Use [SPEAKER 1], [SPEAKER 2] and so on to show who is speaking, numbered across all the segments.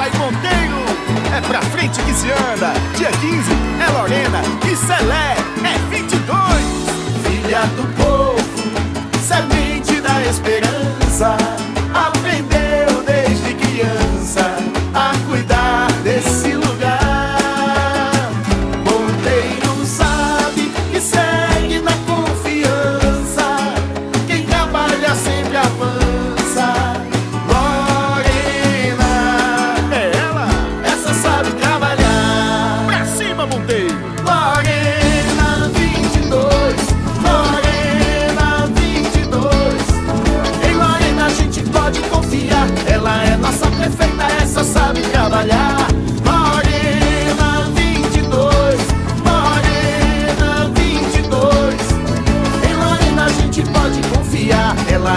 [SPEAKER 1] aí, Monteiro! É pra frente que se anda. Dia 15 é Lorena e Celé é 22.
[SPEAKER 2] Filha do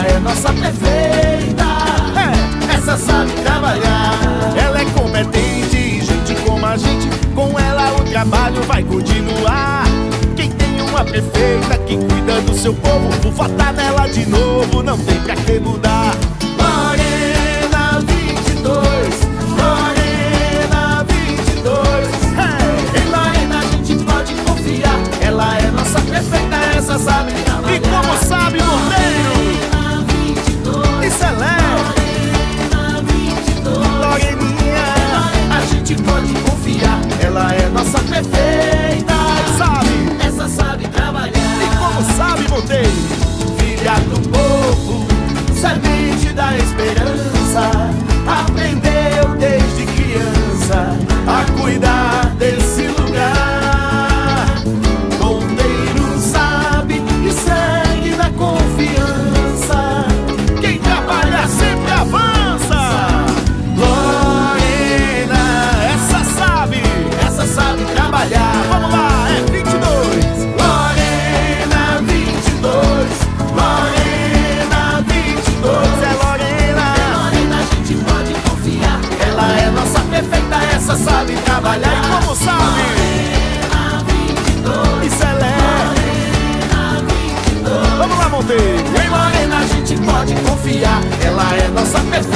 [SPEAKER 1] é
[SPEAKER 2] nossa prefeita, É. essa sabe trabalhar.
[SPEAKER 1] Ela é competente gente como a gente, com ela o trabalho vai continuar. Quem tem uma prefeita que cuida do seu povo, vou votar nela de novo, não tem pra que mudar.
[SPEAKER 2] Lorena 22, Lorena 22.
[SPEAKER 1] É.
[SPEAKER 2] Em Lorena a gente pode confiar. Ela é nossa prefeita, essa sabe gostei. Em
[SPEAKER 1] Morena
[SPEAKER 2] a gente pode confiar, ela é nossa perfeita.